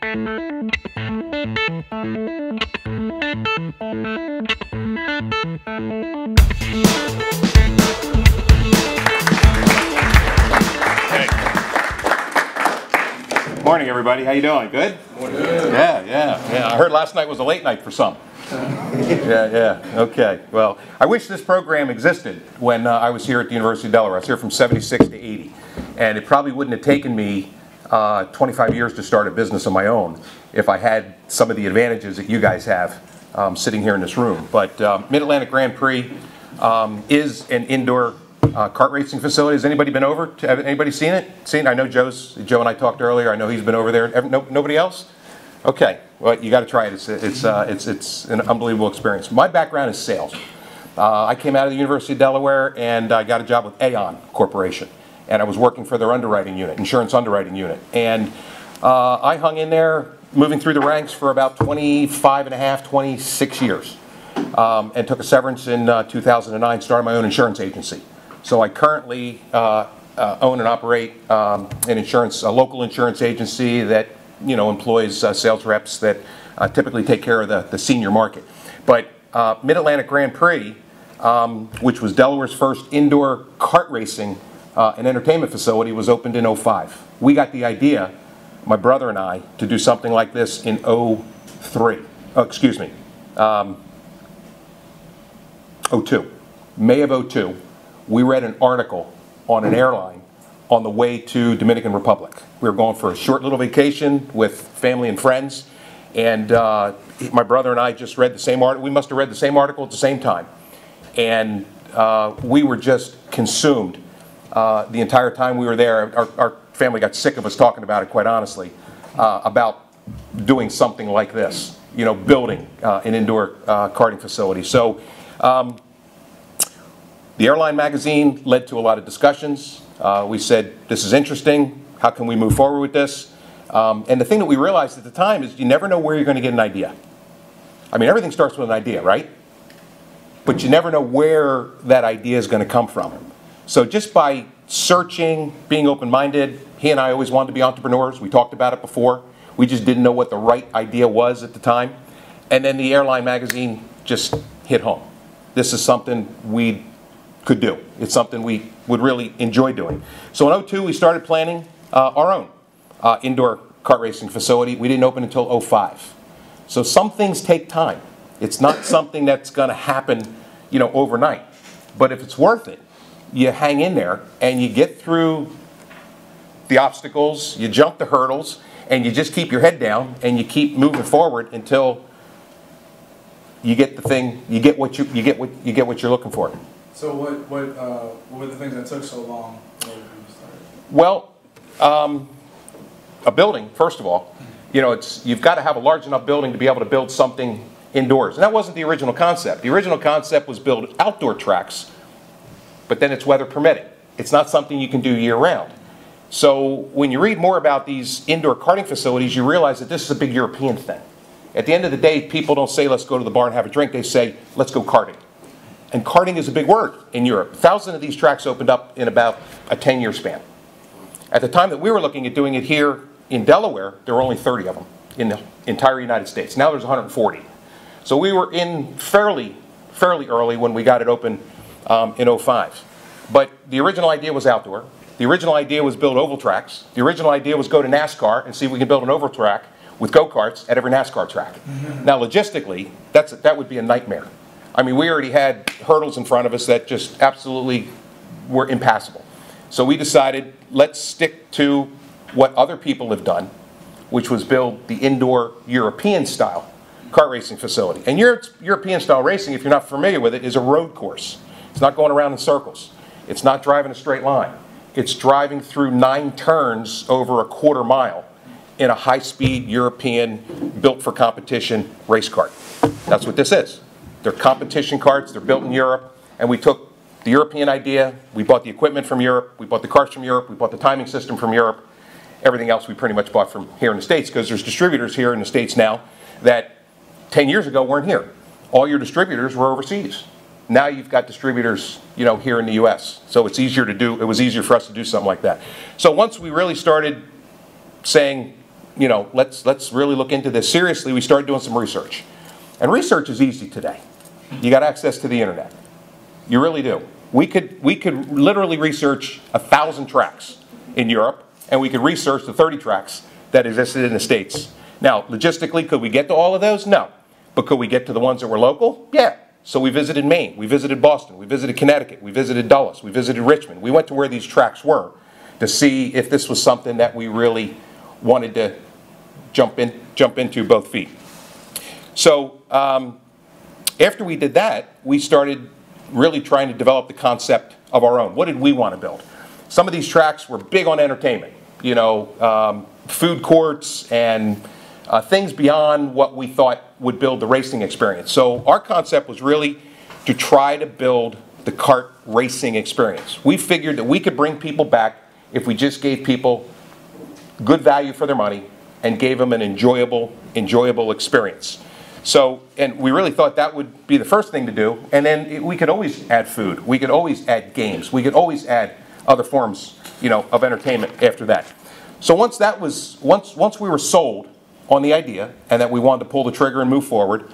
Morning, everybody. How you doing? Good? Morning. Yeah, yeah, yeah. I heard last night was a late night for some. Yeah, yeah. Okay. Well, I wish this program existed when uh, I was here at the University of Delaware. I was here from 76 to 80. And it probably wouldn't have taken me uh, 25 years to start a business of my own if I had some of the advantages that you guys have um, sitting here in this room. But um, Mid-Atlantic Grand Prix um, is an indoor uh, kart racing facility. Has anybody been over? To, have anybody seen it? Seen? I know Joe's. Joe and I talked earlier. I know he's been over there. No, nobody else? Okay. Well, you got to try it. It's it's uh, it's it's an unbelievable experience. My background is sales. Uh, I came out of the University of Delaware and I got a job with Aon Corporation, and I was working for their underwriting unit, insurance underwriting unit, and uh, I hung in there, moving through the ranks for about 25 and a half, 26 years, um, and took a severance in uh, 2009. Started my own insurance agency. So I currently uh, uh, own and operate um, an insurance, a local insurance agency that you know employs uh, sales reps that uh, typically take care of the, the senior market. But Mid Atlantic Grand Prix, um, which was Delaware's first indoor kart racing uh, and entertainment facility, was opened in 05. We got the idea, my brother and I, to do something like this in 03. Oh, excuse me, um, 02, May of 02 we read an article on an airline on the way to Dominican Republic. We were going for a short little vacation with family and friends, and uh, my brother and I just read the same article. We must have read the same article at the same time, and uh, we were just consumed uh, the entire time we were there. Our, our, family got sick of us talking about it, quite honestly, uh, about doing something like this. You know, building uh, an indoor uh, karting facility. So. Um, the airline magazine led to a lot of discussions. Uh, we said, this is interesting. How can we move forward with this? Um, and the thing that we realized at the time is you never know where you're going to get an idea. I mean, everything starts with an idea, right? But you never know where that idea is going to come from. So just by searching, being open-minded, he and I always wanted to be entrepreneurs. We talked about it before. We just didn't know what the right idea was at the time. And then the airline magazine just hit home. This is something we could do. It's something we would really enjoy doing. So in 02, we started planning uh, our own uh, indoor kart racing facility. We didn't open until 05. So some things take time. It's not something that's going to happen, you know, overnight. But if it's worth it, you hang in there and you get through the obstacles, you jump the hurdles, and you just keep your head down and you keep moving forward until you get the thing, you get what you, you get what you get what you're looking for. So what, what, uh, what were the things that took so long? Well, um, a building, first of all, you know, it's, you've got to have a large enough building to be able to build something indoors. And that wasn't the original concept. The original concept was build outdoor tracks, but then it's weather permitting. It's not something you can do year round. So when you read more about these indoor karting facilities, you realize that this is a big European thing. At the end of the day, people don't say, let's go to the bar and have a drink. They say, let's go karting. And karting is a big word in Europe. A thousand of these tracks opened up in about a 10 year span. At the time that we were looking at doing it here in Delaware, there were only 30 of them in the entire United States. Now there's 140. So we were in fairly, fairly early when we got it open um, in 05. But the original idea was outdoor. The original idea was build oval tracks. The original idea was go to NASCAR and see if we can build an oval track with go-karts at every NASCAR track. Mm -hmm. Now logistically, that's, that would be a nightmare. I mean, we already had hurdles in front of us that just absolutely were impassable. So we decided, let's stick to what other people have done, which was build the indoor European style kart racing facility. And European style racing, if you're not familiar with it, is a road course. It's not going around in circles. It's not driving a straight line. It's driving through nine turns over a quarter mile in a high-speed European, built for competition race kart. That's what this is. They're competition karts. They're built in Europe. And we took the European idea. We bought the equipment from Europe. We bought the karts from Europe. We bought the timing system from Europe. Everything else we pretty much bought from here in the States because there's distributors here in the States now that 10 years ago weren't here. All your distributors were overseas. Now you've got distributors, you know, here in the U.S. So it's easier to do. It was easier for us to do something like that. So once we really started saying, you know, let's, let's really look into this seriously, we started doing some research. And research is easy today. You got access to the internet. You really do. We could, we could literally research a thousand tracks in Europe, and we could research the 30 tracks that existed in the States. Now, logistically, could we get to all of those? No. But could we get to the ones that were local? Yeah. So we visited Maine, we visited Boston, we visited Connecticut, we visited Dulles, we visited Richmond. We went to where these tracks were to see if this was something that we really wanted to jump in, jump into both feet. So um, after we did that, we started really trying to develop the concept of our own. What did we want to build? Some of these tracks were big on entertainment, you know, um, food courts and uh, things beyond what we thought would build the racing experience. So our concept was really to try to build the kart racing experience. We figured that we could bring people back if we just gave people good value for their money and gave them an enjoyable, enjoyable experience. So, and we really thought that would be the first thing to do. And then it- we could always add food. We could always add games. We could always add other forms, you know, of entertainment after that. So once that was, once, once we were sold on the idea and that we wanted to pull the trigger and move forward,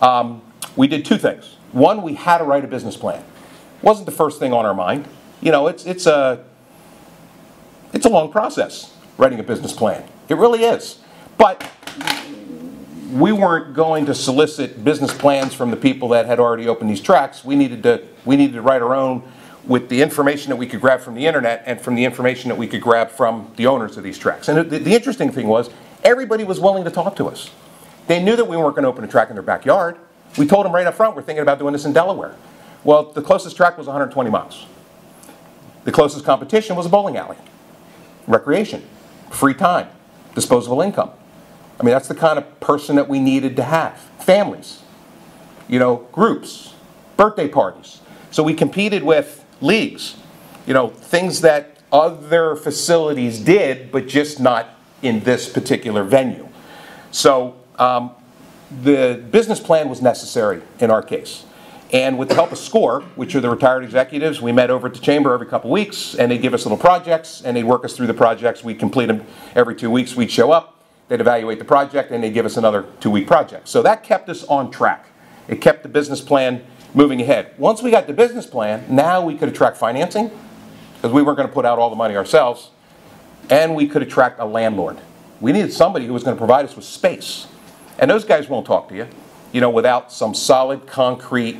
um, we did two things. One, we had to write a business plan. Wasn't the first thing on our mind. You know, it's, it's a, it's a long process, writing a business plan. It really is. But we weren't going to solicit business plans from the people that had already opened these tracks. We needed to, we needed to write our own with the information that we could grab from the internet and from the information that we could grab from the owners of these tracks. And the, the interesting thing was, everybody was willing to talk to us. They knew that we weren't going to open a track in their backyard. We told them right up front, we're thinking about doing this in Delaware. Well, the closest track was 120 miles. The closest competition was a bowling alley recreation, free time, disposable income. I mean, that's the kind of person that we needed to have. Families, you know, groups, birthday parties. So we competed with leagues, you know, things that other facilities did, but just not in this particular venue. So um, the business plan was necessary in our case. And with the help of SCORE, which are the retired executives, we met over at the chamber every couple weeks, and they'd give us little projects, and they'd work us through the projects. We'd complete them every two weeks. We'd show up, they'd evaluate the project, and they'd give us another two-week project. So that kept us on track. It kept the business plan moving ahead. Once we got the business plan, now we could attract financing, because we weren't going to put out all the money ourselves, and we could attract a landlord. We needed somebody who was going to provide us with space. And those guys won't talk to you, you know, without some solid, concrete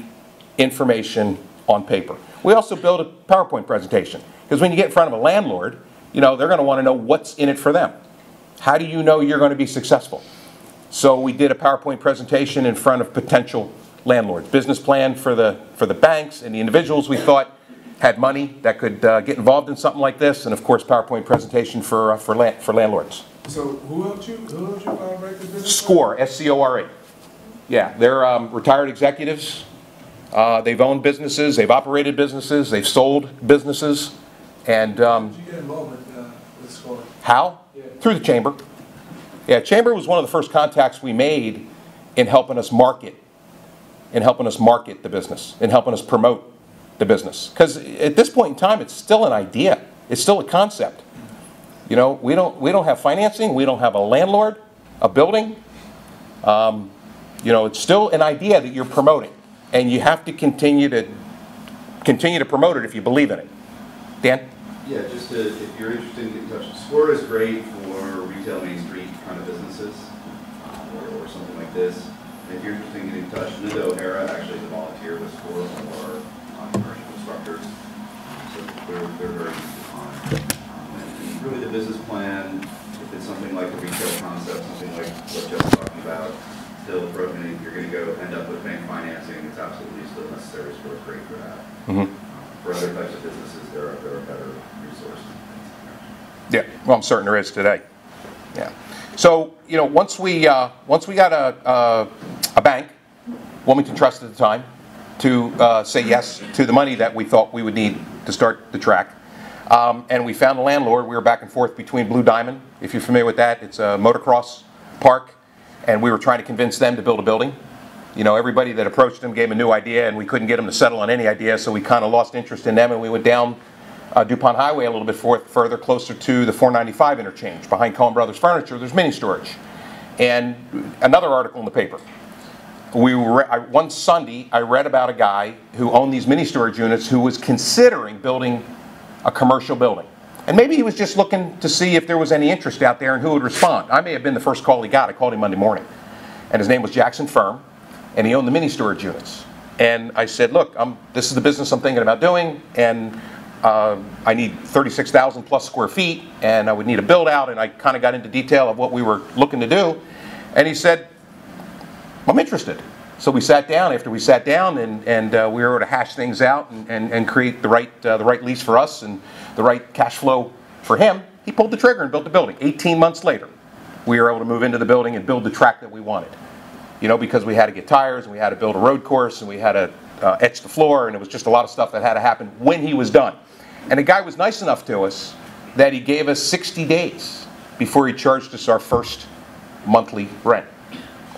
information on paper. We also built a PowerPoint presentation, because when you get in front of a landlord, you know, they're going to want to know what's in it for them. How do you know you're going to be successful? So we did a PowerPoint presentation in front of potential landlords, business plan for the, for the banks and the individuals we thought had money that could uh, get involved in something like this, and of course, PowerPoint presentation for, uh, for land, for landlords. So who helped you, who helped you uh, write the business? SCORE, S-C-O-R-E. Yeah, they're um, retired executives. Uh, They've owned businesses, they've operated businesses, they've sold businesses. And um, Did you get involved with, uh, with SCORE? how? Yeah. Through the chamber. Yeah, chamber was one of the first contacts we made in helping us market, in helping us market the business, in helping us promote the business. Because at this point in time, it's still an idea, it's still a concept. You know, we don't, we don't have financing, we don't have a landlord, a building. Um, You know, it's still an idea that you're promoting, and you have to continue to, continue to promote it if you believe in it. Dan? Yeah, just to, if you're interested in getting in touch, SCORE is great for retail Main Street kind of businesses, uh, or, or something like this. And if you're interested in getting in touch, Linda O'Hara actually is a volunteer with SCORE, one of our uh, commercial instructors. So they're, they're very easy to find. Um, And really the business plan, if it's something like a retail concept, something like what Jeff's talking about, still, approaching, you're gonna go end up with bank financing, it's absolutely still necessary, SCORE is great for that. Mhm. Um, For other types of businesses, there are, they're better resources. Yeah, well, I'm certain there is today. Yeah. So, you know, once we, uh, once we got a, a, a bank, Wilmington Trust at the time, to uh, say yes to the money that we thought we would need to start the track, um, and we found a landlord, we were back and forth between Blue Diamond, if you're familiar with that, it's a motocross park, and we were trying to convince them to build a building. You know, everybody that approached them gave them a new idea, and we couldn't get them to settle on any idea, so we kind of lost interest in them, and we went down uh, DuPont Highway a little bit for, further, closer to the 495 interchange. Behind Cohen Brothers Furniture, there's mini storage. And another article in the paper. We were, I, one Sunday, I read about a guy who owned these mini storage units who was considering building a commercial building. And maybe he was just looking to see if there was any interest out there and who would respond. I may have been the first call he got. I called him Monday morning. And his name was Jackson Firm, and he owned the mini storage units. And I said, look, I'm, this is the business I'm thinking about doing, and uh, I need 36,000 plus square feet, and I would need a build out, and I kind of got into detail of what we were looking to do. And he said, I'm interested. So we sat down after we sat down and, and uh, we were able to hash things out and, and, and create the right, uh, the right lease for us and the right cash flow for him. He pulled the trigger and built the building. 18 months later, we were able to move into the building and build the track that we wanted. You know, because we had to get tires and we had to build a road course and we had to uh, etch the floor and it was just a lot of stuff that had to happen when he was done. And the guy was nice enough to us that he gave us 60 days before he charged us our first monthly rent.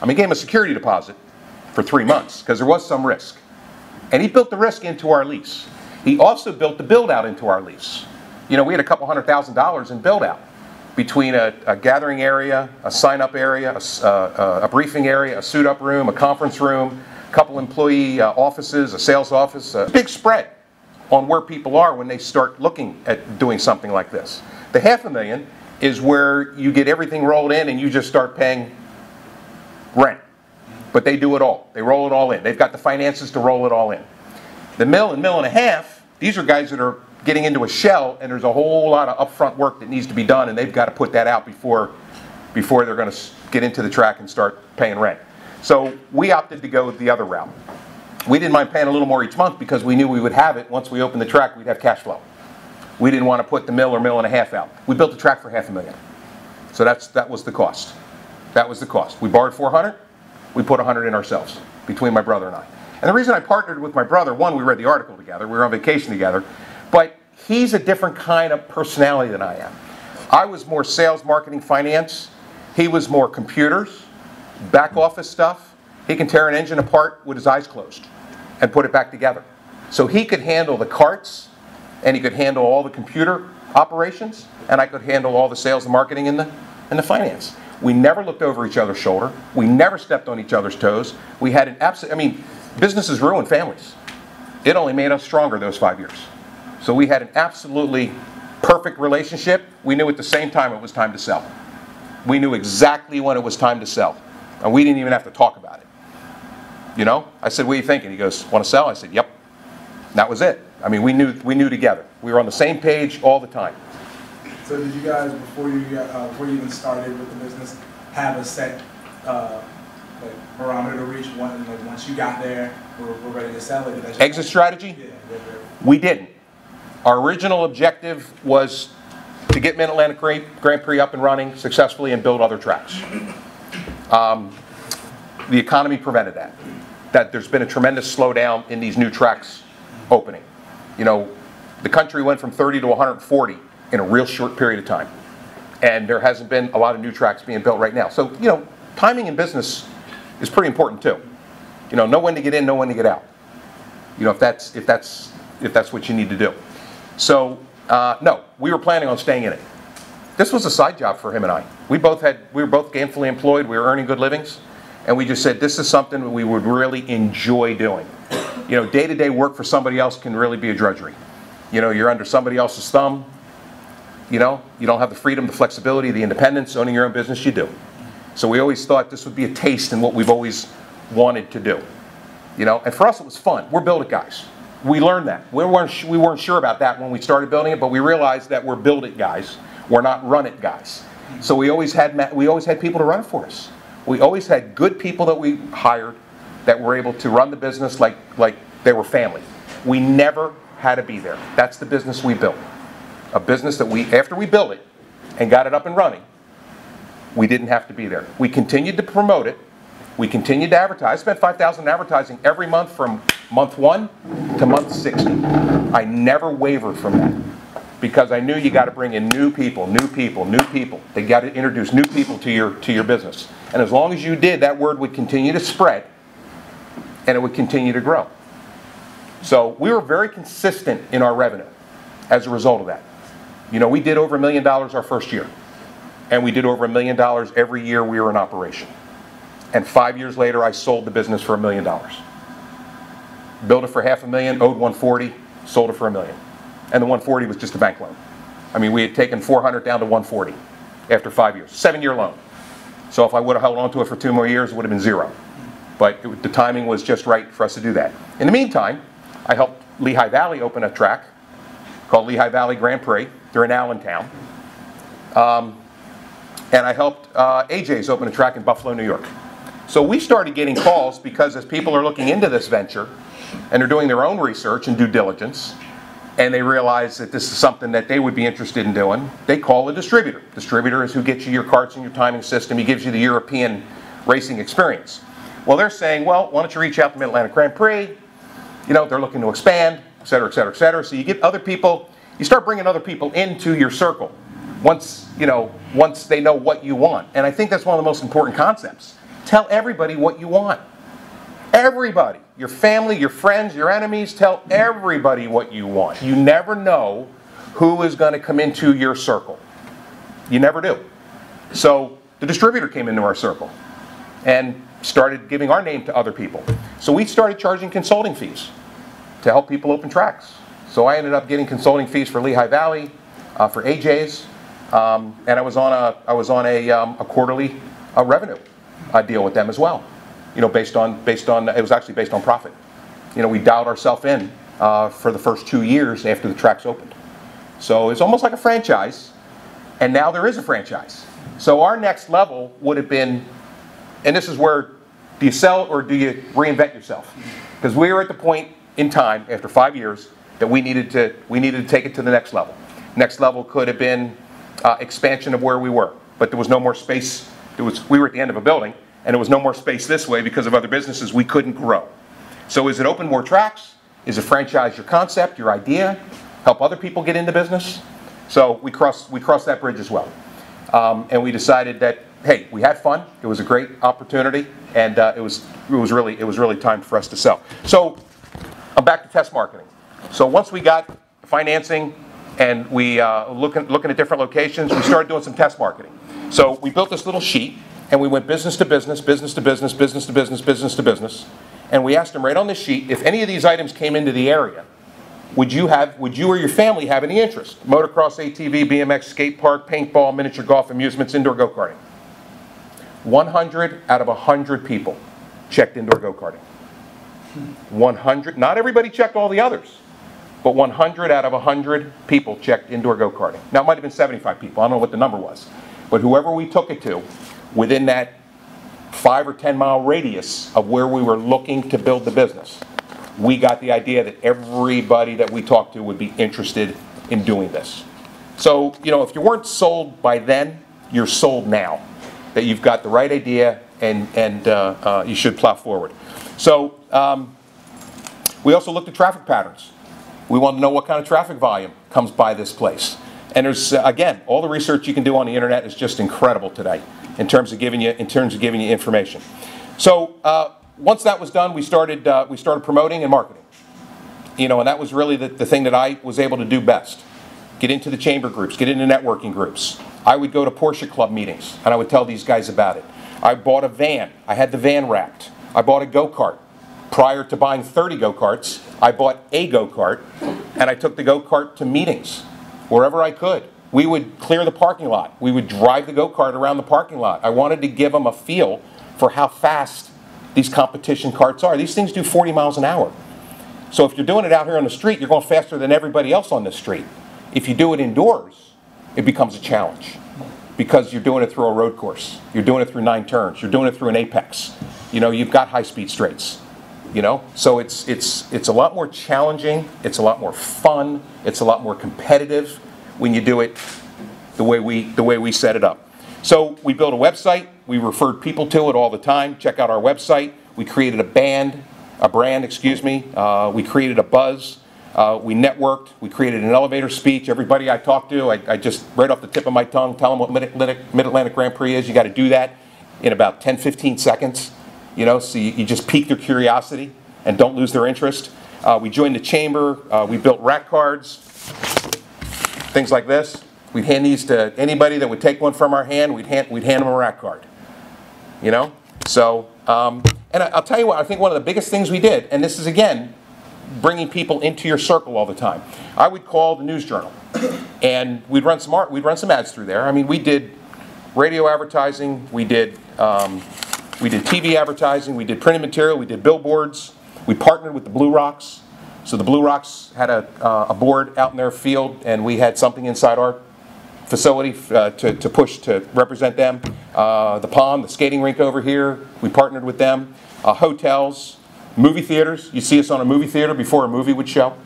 I mean, gave him a security deposit for three months because there was some risk. And he built the risk into our lease. He also built the build out into our lease. You know, we had a couple hundred thousand dollars in build out between a, a gathering area, a sign up area, a, uh, a, briefing area, a suit up room, a conference room, a couple employee uh, offices, a sales office, a big spread on where people are when they start looking at doing something like this. The half a million is where you get everything rolled in and you just start paying rent. But they do it all. They roll it all in. They've got the finances to roll it all in. The mill and mill and a half, these are guys that are getting into a shell and there's a whole lot of upfront work that needs to be done and they've got to put that out before before they're going to get into the track and start paying rent. So we opted to go the other route. We didn't mind paying a little more each month because we knew we would have it once we opened the track, we'd have cash flow. We didn't want to put the mill or mill and a half out. We built the track for half a million. So that's that was the cost. That was the cost. We borrowed 400, we put 100 in ourselves between my brother and I. And the reason I partnered with my brother, one, we read the article together, we were on vacation together, but he's a different kind of personality than I am. I was more sales, marketing, finance. He was more computers, back office stuff. He can tear an engine apart with his eyes closed and put it back together. So he could handle the carts and he could handle all the computer operations and I could handle all the sales and marketing and the, and the finance. We never looked over each other's shoulder. We never stepped on each other's toes. We had an absolute, I mean, businesses ruin families. It only made us stronger those five years. So we had an absolutely perfect relationship. We knew at the same time it was time to sell. We knew exactly when it was time to sell. And we didn't even have to talk about it. You know? I said, what are you thinking? He goes, want to sell? I said, yep. And that was it. I mean, we knew, we knew together. We were on the same page all the time. So did you guys, before you got, uh, before you even started with the business, have a set, uh, like barometer to reach one, like once you got there, we're, we're ready to sell it? Did that just- Exit strategy? Yeah, yeah, yeah. We didn't. Our original objective was to get Mid-Atlantic Grand Grand Prix up and running successfully and build other tracks. Um, The economy prevented that. That there's been a tremendous slowdown in these new tracks opening. You know, the country went from 30 to 140 in a real short period of time. And there hasn't been a lot of new tracks being built right now. So, you know, timing in business is pretty important too. You know, know when to get in, know when to get out. You know, if that's, if that's, if that's what you need to do. So, uh, no, we were planning on staying in it. This was a side job for him and I. We both had, we were both gainfully employed, we were earning good livings, and we just said, this is something we would really enjoy doing. You know, day-to-day work for somebody else can really be a drudgery. You know, you're under somebody else's thumb, you know, you don't have the freedom, the flexibility, the independence, owning your own business, you do. So we always thought this would be a taste in what we've always wanted to do. You know, and for us it was fun. We're build it guys. We learned that. We weren't, we weren't sure about that when we started building it, but we realized that we're build it guys. We're not run it guys. So we always had we always had people to run it for us. We always had good people that we hired that were able to run the business like like they were family. We never had to be there. That's the business we built. A business that we after we built it and got it up and running, we didn't have to be there. We continued to promote it. We continued to advertise. I spent 5000 in advertising every month from month 1 to month 60. I never wavered from that because I knew you got to bring in new people, new people, new people. They got to introduce new people to your to your business. And as long as you did, that word would continue to spread and it would continue to grow. So we were very consistent in our revenue. as a result of that. You know, we did over a million dollars our first year, and we did over a million dollars every year we were in operation. And five years later, I sold the business for a million dollars. Built it for half a million, owed 140, sold it for a million. And the 140 was just a bank loan. I mean, we had taken 400 down to 140 after five years, seven-year loan. So if I would have held on to it for two more years, it would have been zero. But it, the timing was just right for us to do that. In the meantime, I helped Lehigh Valley open a track called Lehigh Valley Grand Prix. They're in Allentown. Um, and I helped uh, AJ's open a track in Buffalo, New York. So we started getting calls because as people are looking into this venture and they're doing their own research and due diligence, and they realize that this is something that they would be interested in doing, they call a distributor. Distributor is who gets you your carts and your timing system. He gives you the European racing experience. Well, they're saying, well, why don't you reach out to Mid-Atlantic Grand Prix? You know, they're looking to expand, et cetera, et cetera, et cetera. So you get other people, you start bringing other people into your circle once, you know, once they know what you want. And I think that's one of the most important concepts. Tell everybody what you want. Everybody, your family, your friends, your enemies, tell everybody what you want. You never know who is going to come into your circle. You never do. So the distributor came into our circle and started giving our name to other people. So we started charging consulting fees to help people open tracks. So I ended up getting consulting fees for Lehigh Valley, uh, for AJ's, um, and I was on a I was on a, um, a quarterly uh, revenue uh, deal with them as well. You know, based on based on it was actually based on profit. You know, we dialed ourselves in uh, for the first two years after the tracks opened. So it's almost like a franchise, and now there is a franchise. So our next level would have been, and this is where do you sell or do you reinvent yourself? Because we were at the point in time after five years that we needed to we needed to take it to the next level. Next level could have been uh, expansion of where we were, but there was no more space. There was we were at the end of a building, and there was no more space this way because of other businesses. We couldn't grow. So is it open more tracks? Is it franchise your concept, your idea? Help other people get into business? So we crossed we crossed that bridge as well, um, and we decided that hey, we had fun. It was a great opportunity, and uh, it was it was really it was really time for us to sell. So I'm back to test marketing. So once we got financing and we uh, looking looking at different locations, we started doing some test marketing. So we built this little sheet and we went business to business, business to business, business to business, business to business, and we asked them right on this sheet if any of these items came into the area. Would you have? Would you or your family have any interest? Motocross, ATV, BMX, skate park, paintball, miniature golf, amusements, indoor go karting. 100 out of 100 people checked indoor go karting. 100, not everybody checked all the others, but 100 out of 100 people checked indoor go karting. Now, it might have been 75 people, I don't know what the number was, but whoever we took it to, within that five or 10 mile radius of where we were looking to build the business, we got the idea that everybody that we talked to would be interested in doing this. So, you know, if you weren't sold by then, you're sold now. That you've got the right idea and, and uh, uh, you should plow forward. So, um, we also looked at traffic patterns. We want to know what kind of traffic volume comes by this place. And there's, uh, again, all the research you can do on the internet is just incredible today in terms of giving you, in terms of giving you information. So, uh, once that was done, we started, uh, we started promoting and marketing. You know, and that was really the, the thing that I was able to do best. Get into the chamber groups, get into networking groups. I would go to Porsche Club meetings, and I would tell these guys about it. I bought a van. I had the van wrapped. I bought a go-kart. Prior to buying 30 go-karts, I bought a go-kart, and I took the go-kart to meetings, wherever I could. We would clear the parking lot. We would drive the go-kart around the parking lot. I wanted to give them a feel for how fast these competition carts are. These things do 40 miles an hour. So if you're doing it out here on the street, you're going faster than everybody else on the street. If you do it indoors, it becomes a challenge because you're doing it through a road course. You're doing it through nine turns. You're doing it through an apex. You know, you've got high-speed straights. You know, so it's it's it's a lot more challenging. It's a lot more fun. It's a lot more competitive when you do it the way we the way we set it up. So we built a website. We referred people to it all the time. Check out our website. We created a band, a brand, excuse me. Uh, we created a buzz. Uh, we networked. We created an elevator speech. Everybody I talked to, I, I just right off the tip of my tongue, tell them what Mid-Atlantic, Mid-Atlantic Grand Prix is. You got to do that in about 10, 15 seconds. You know, so you, you just pique their curiosity and don't lose their interest. Uh, we joined the chamber. Uh, we built rack cards. things like this. We'd hand these to anybody that would take one from our hand, we'd hand, we'd hand them a rack card. You know? So, um, and I- I'll tell you what, I think one of the biggest things we did, and this is again, bringing people into your circle all the time. I would call the News Journal, and we'd run some art, we'd run some ads through there. I mean, we did radio advertising, we did, um, we did TV advertising, we did printed material, we did billboards. We partnered with the Blue Rocks. So the Blue Rocks had a, uh, a board out in their field, and we had something inside our facility uh, to, to push to represent them. Uh, the pond, the skating rink over here, we partnered with them. Uh, hotels, movie theaters. You see us on a movie theater before a movie would show.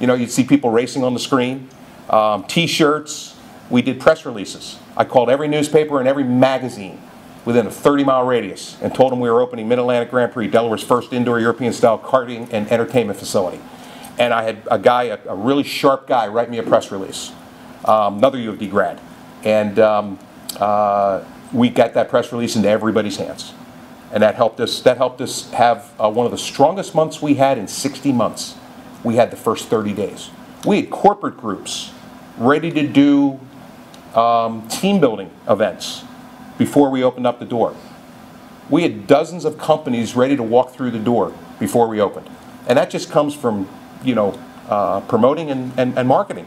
You know, you'd see people racing on the screen. Um, T-shirts. We did press releases. I called every newspaper and every magazine within a 30-mile radius and told them we were opening Mid-Atlantic Grand Prix, Delaware's first indoor European-style karting and entertainment facility. And I had a guy, a, a really sharp guy, write me a press release um, another U of D grad. And um, uh, we got that press release into everybody's hands. And that helped us, that helped us have uh, one of the strongest months we had in 60 months. We had the first 30 days. We had corporate groups ready to do um, team building events before we opened up the door. We had dozens of companies ready to walk through the door before we opened. And that just comes from, you know, uh, promoting and, and, and marketing.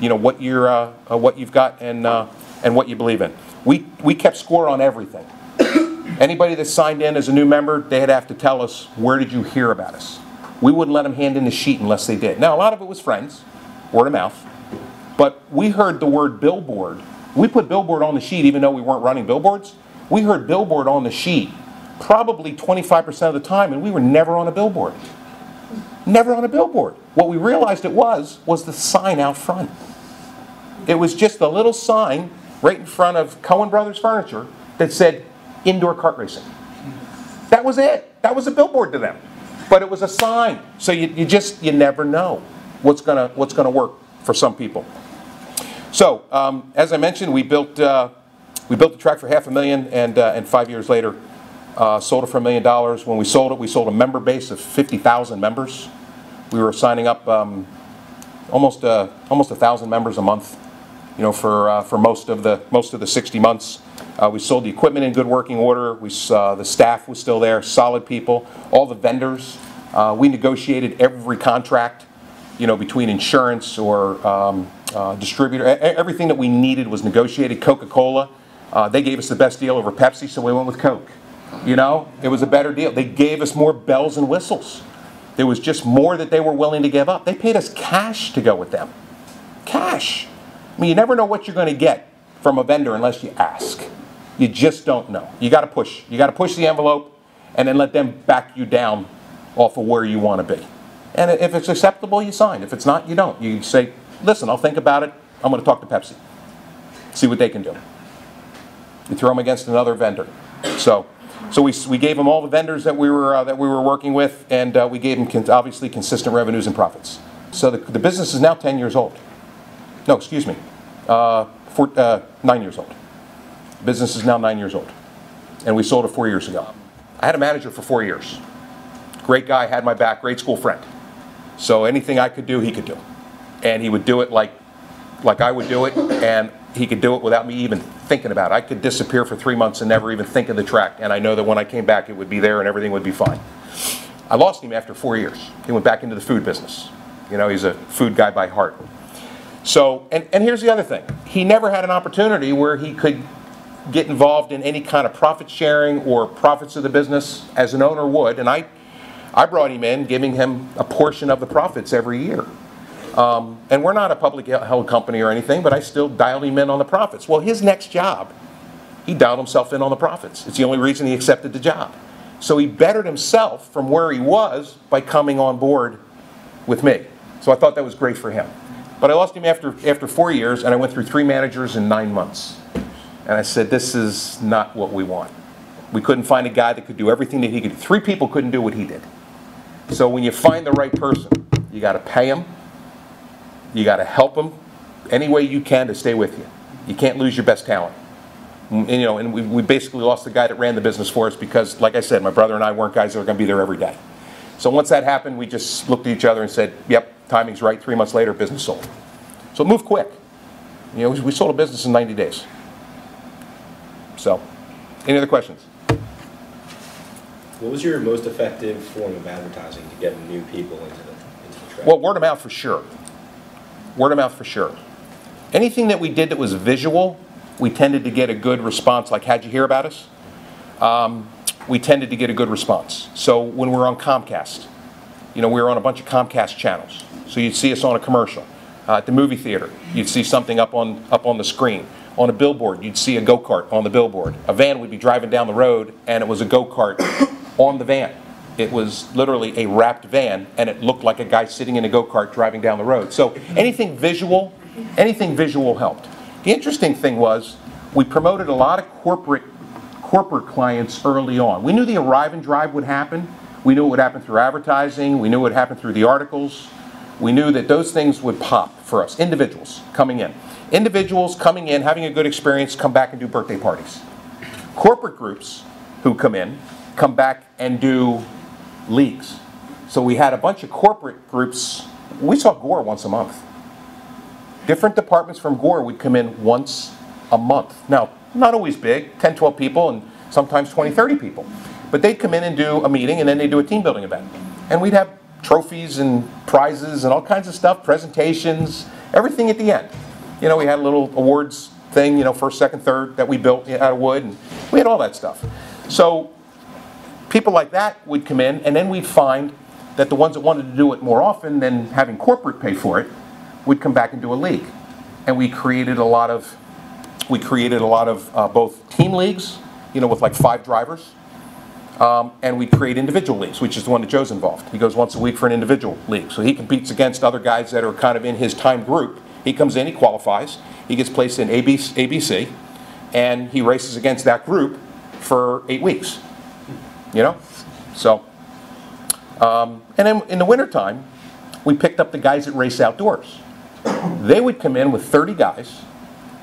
You know, what you're, uh, uh, what you've got and, uh, and what you believe in. We, we kept score on everything. Anybody that signed in as a new member, they'd have to tell us, where did you hear about us? We wouldn't let them hand in the sheet unless they did. Now, a lot of it was friends, word of mouth. But we heard the word billboard. We put billboard on the sheet even though we weren't running billboards. We heard billboard on the sheet probably 25% of the time, and we were never on a billboard. Never on a billboard. What we realized it was, was the sign out front. It was just a little sign right in front of Cohen Brothers Furniture that said indoor kart racing. That was it. That was a billboard to them. But it was a sign. So you, you just, you never know what's gonna, what's gonna work for some people. So, um, as I mentioned, we built, uh, we built the track for half a million and, uh, and five years later, uh, sold it for a million dollars. When we sold it, we sold a member base of 50,000 members. We were signing up um, almost, uh, almost a thousand members a month, you know, for, uh, for most of the, most of the 60 months. Uh, we sold the equipment in good working order. We, uh, the staff was still there, solid people. All the vendors, we negotiated every contract, you know, between insurance or um, uh, distributor. E- Everything that we needed was negotiated. Coca-Cola, uh, they gave us the best deal over Pepsi, so we went with Coke. You know, it was a better deal. They gave us more bells and whistles. There was just more that they were willing to give up. They paid us cash to go with them. Cash. I mean, you never know what you're going to get from a vendor unless you ask. You just don't know. You got to push. You got to push the envelope and then let them back you down off of where you want to be. And if it's acceptable, you sign. If it's not, you don't. You say, listen, I'll think about it. I'm going to talk to Pepsi. See what they can do. You throw them against another vendor. So, so we, we gave them all the vendors that we were, uh, that we were working with, and uh, we gave them con- obviously consistent revenues and profits. So the, the business is now 10 years old. No, excuse me, uh, four, uh, nine years old. Business is now nine years old, and we sold it four years ago. I had a manager for four years. Great guy, had my back, great school friend. So anything I could do, he could do, and he would do it like, like I would do it, and he could do it without me even thinking about it. I could disappear for three months and never even think of the track, and I know that when I came back, it would be there and everything would be fine. I lost him after four years. He went back into the food business. You know, he's a food guy by heart. So, and, and here's the other thing. He never had an opportunity where he could get involved in any kind of profit sharing or profits of the business as an owner would. And I, I brought him in, giving him a portion of the profits every year. Um, and we're not a public held company or anything, but I still dialed him in on the profits. Well, his next job, he dialed himself in on the profits. It's the only reason he accepted the job. So he bettered himself from where he was by coming on board with me. So I thought that was great for him. But I lost him after, after four years, and I went through three managers in nine months. And I said, this is not what we want. We couldn't find a guy that could do everything that he could. Three people couldn't do what he did. So when you find the right person, you got to pay him, you got to help them any way you can to stay with you. You can't lose your best talent. Mm, and, you know, and we, we basically lost the guy that ran the business for us because, like I said, my brother and I weren't guys that were going to be there every day. So once that happened, we just looked at each other and said, "Yep, timing's right." Three months later, business sold. So move quick. You know, we- we sold a business in 90 days. So, any other questions? What was your most effective form of advertising to get new people into the, into the trade? Well, word of mouth for sure. Word of mouth for sure. Anything that we did that was visual, we tended to get a good response, like, how'd you hear about us? Um, we tended to get a good response. So when we were on Comcast, you know, we were on a bunch of Comcast channels. So you'd see us on a commercial. Uh, at the movie theater, you'd see something up on, up on the screen. On a billboard, you'd see a go-kart on the billboard. A van would be driving down the road, and it was a go-kart on the van. It was literally a wrapped van, and it looked like a guy sitting in a go-kart driving down the road. So anything visual, anything visual helped. The interesting thing was, we promoted a lot of corporate corporate clients early on. We knew the arrive and drive would happen. We knew it would happen through advertising. We knew it would happen through the articles. We knew that those things would pop for us, individuals coming in. Individuals coming in, having a good experience, come back and do birthday parties. Corporate groups who come in, come back and do leagues. So we had a bunch of corporate groups. We saw Gore once a month. Different departments from Gore would come in once a month. Now, not always big, 10, 12 people, and sometimes 20, 30 people. But they'd come in and do a meeting, and then they'd do a team building event. And we'd have trophies and prizes and all kinds of stuff, presentations, everything at the end. You know, we had a little awards thing, you know, first, second, third that we built out of wood, and we had all that stuff. So people like that would come in, and then we'd find that the ones that wanted to do it more often than having corporate pay for it would come back and do a league. And we created a lot of, we created a lot of uh, both team leagues, you know, with like five drivers, um, and we create individual leagues, which is the one that Joe's involved. He goes once a week for an individual league. So he competes against other guys that are kind of in his time group. He comes in, he qualifies, he gets placed in ABC, ABC and he races against that group for eight weeks. You know? So, um, and then in the wintertime, we picked up the guys that race outdoors. They would come in with 30 guys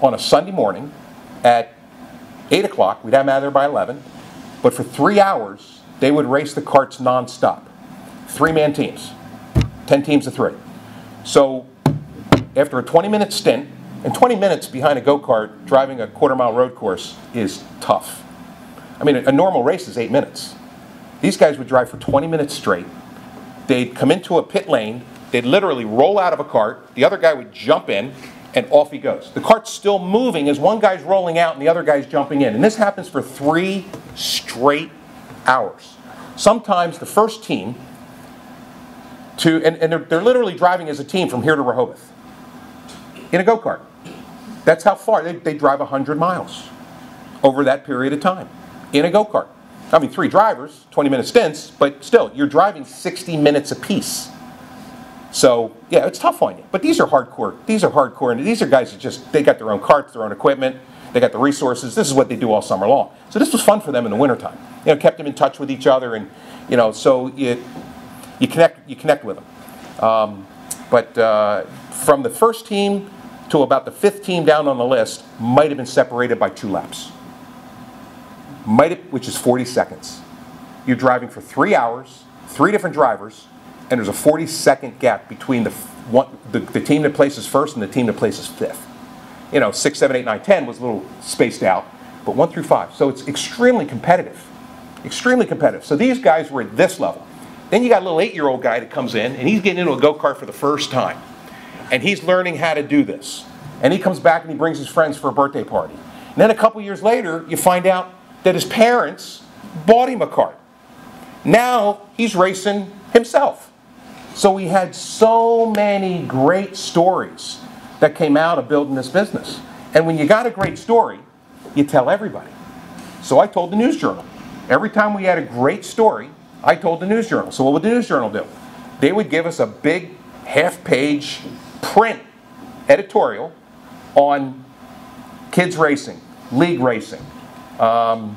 on a Sunday morning at 8 o'clock. We'd have them out there by 11. But for three hours, they would race the carts nonstop. Three man teams, 10 teams of three. So after a 20 minute stint, and 20 minutes behind a go kart driving a quarter mile road course is tough. I mean, a normal race is eight minutes. These guys would drive for 20 minutes straight. They'd come into a pit lane, they'd literally roll out of a cart, the other guy would jump in, and off he goes. The cart's still moving as one guy's rolling out and the other guy's jumping in. And this happens for three straight hours. Sometimes the first team to, and, and they're, they're literally driving as a team from here to Rehoboth in a go kart. That's how far. They, they drive 100 miles over that period of time in a go kart. I mean, three drivers, 20 minute stints, but still, you're driving 60 minutes apiece. So, yeah, it's tough on you. But these are hardcore. These are hardcore. And these are guys that just, they got their own carts, their own equipment, they got the resources. This is what they do all summer long. So this was fun for them in the wintertime. You know, kept them in touch with each other and, you know, so you, you, connect, you connect with them. Um, but uh, from the first team to about the fifth team down on the list might have been separated by two laps. Might have, which is 40 seconds. You're driving for three hours, three different drivers, and there's a 40 second gap between the, one, the, the team that places first and the team that places fifth. You know, six, seven, eight, nine, ten was a little spaced out, but one through five. So it's extremely competitive. Extremely competitive. So these guys were at this level. Then you got a little eight year old guy that comes in and he's getting into a go kart for the first time. And he's learning how to do this. And he comes back and he brings his friends for a birthday party. And then a couple years later, you find out that his parents bought him a kart. Now he's racing himself. So we had so many great stories that came out of building this business. And when you got a great story, you tell everybody. So I told the News Journal. Every time we had a great story, I told the News Journal. So what would the News Journal do? They would give us a big half page print editorial on kids racing, league racing, um,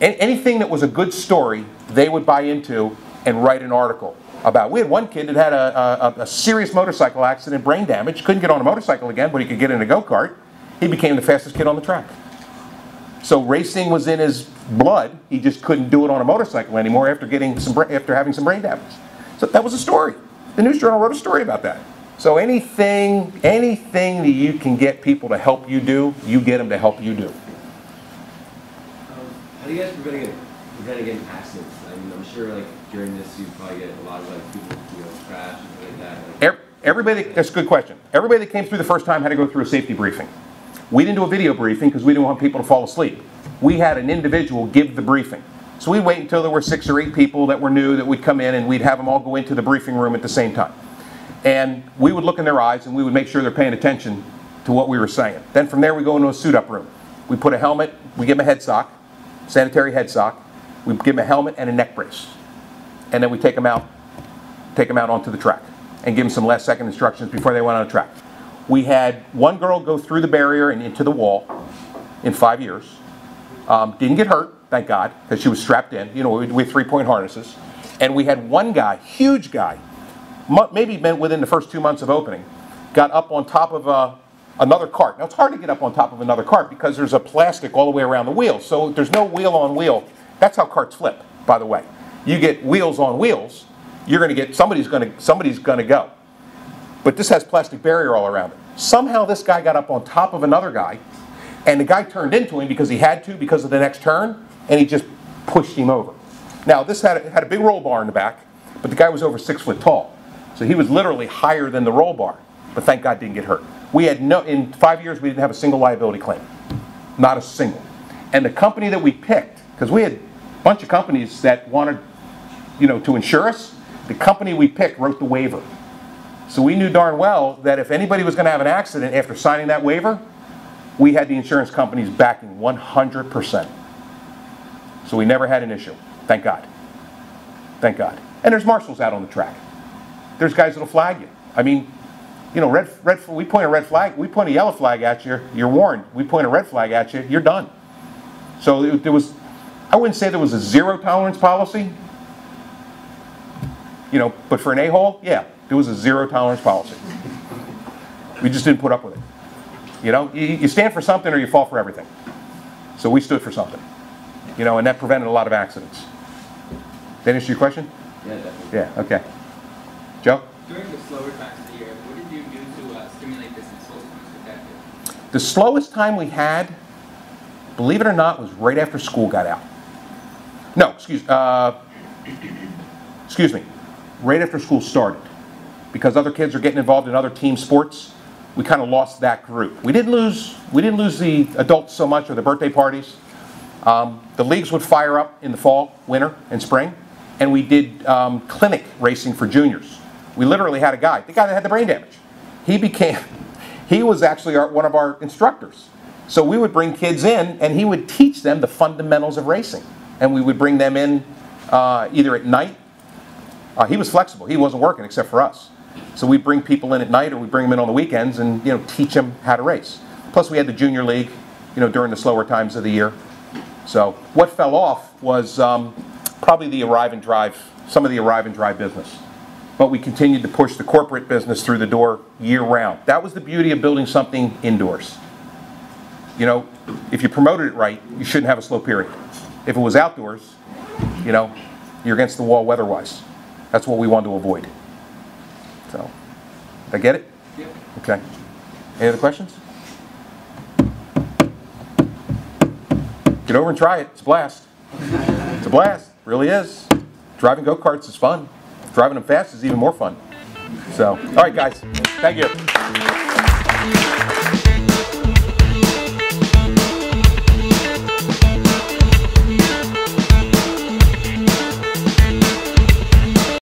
anything that was a good story, they would buy into and write an article about. We had one kid that had a, a, a, serious motorcycle accident, brain damage, couldn't get on a motorcycle again, but he could get in a go kart. He became the fastest kid on the track. So racing was in his blood. He just couldn't do it on a motorcycle anymore after getting some after having some brain damage. So that was a story. The News Journal wrote a story about that. So anything, anything that you can get people to help you do, you get them to help you do. How do you guys prevent against, prevent accidents? I mean, I'm sure like during this, you probably get a lot of like people, you know, crash and like that. Like, Ev- Everybody, that's a good question. Everybody that came through the first time had to go through a safety briefing. We didn't do a video briefing because we didn't want people to fall asleep. We had an individual give the briefing. So we'd wait until there were six or eight people that were new that would come in and we'd have them all go into the briefing room at the same time. And we would look in their eyes and we would make sure they're paying attention to what we were saying. Then from there we go into a suit up room. We put a helmet, we give them a head sock, sanitary head sock. We give them a helmet and a neck brace. And then we take them out take them out onto the track and give them some last second instructions before they went on the track. We had one girl go through the barrier and into the wall in five years. Um, didn't get hurt, thank God, because she was strapped in, you know, with, three point harnesses. And we had one guy, huge guy, maybe within the first two months of opening, got up on top of a, another cart. Now it's hard to get up on top of another cart because there's a plastic all the way around the wheel. So there's no wheel on wheel. That's how carts flip, by the way. You get wheels on wheels, you're going to get somebody's going to somebody's to go. But this has plastic barrier all around it. Somehow this guy got up on top of another guy, and the guy turned into him because he had to because of the next turn, and he just pushed him over. Now this had a, had a big roll bar in the back, but the guy was over six foot tall, so he was literally higher than the roll bar. But thank God didn't get hurt. We had no in five years we didn't have a single liability claim, not a single. And the company that we picked, because we had a bunch of companies that wanted, you know, to insure us, the company we picked wrote the waiver. So we knew darn well that if anybody was going to have an accident after signing that waiver, we had the insurance companies backing 100%. So we never had an issue. Thank God. Thank God. And there's marshals out on the track. There's guys that'll flag you. I mean, you know, red, red, we point a red flag, we point a yellow flag at you, you're warned. We point a red flag at you, you're done. So it- there was, I wouldn't say there was a zero tolerance policy, you know, but for an a-hole, yeah, there was a zero tolerance policy. We just didn't put up with it. You know, you, you stand for something or you fall for everything. So we stood for something. You know, and that prevented a lot of accidents. That answer your question? yeah, definitely. Yeah, okay. Joe? During the slower times of the year, what did you do to uh, stimulate this and slow times with that? do? The slowest time we had, believe it or not, was right after school got out. No, excuse, uh, excuse me, right after school started. Because other kids are getting involved in other team sports, we kind of lost that group. We didn't lose, we didn't lose the adults so much or the birthday parties. Um, the leagues would fire up in the fall, winter, and spring, and we did um, clinic racing for juniors. We literally had a guy, the guy that had the brain damage. He became, he was actually our, one of our instructors. So we would bring kids in, and he would teach them the fundamentals of racing. And we would bring them in uh, either at night. Uh, he was flexible; he wasn't working except for us. So we'd bring people in at night, or we'd bring them in on the weekends, and you know teach them how to race. Plus, we had the junior league, you know, during the slower times of the year. So what fell off was um, probably the arrive and drive, some of the arrive and drive business. But we continued to push the corporate business through the door year round. That was the beauty of building something indoors. You know, if you promoted it right, you shouldn't have a slow period. If it was outdoors, you know, you're against the wall weather-wise. That's what we wanted to avoid. So, did I get it? Yep. Okay. Any other questions? Get over and try it. It's a blast. It's a blast. It really is. Driving go-karts is fun. Driving them fast is even more fun. So, all right, guys. Thank you.